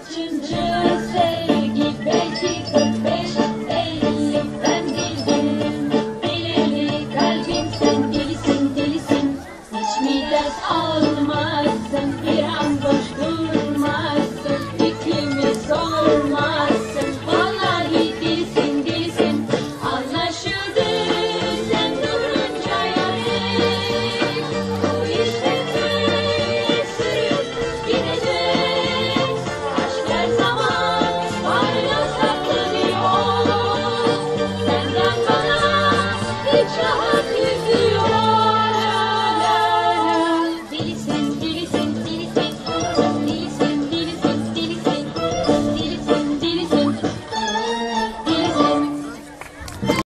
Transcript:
questions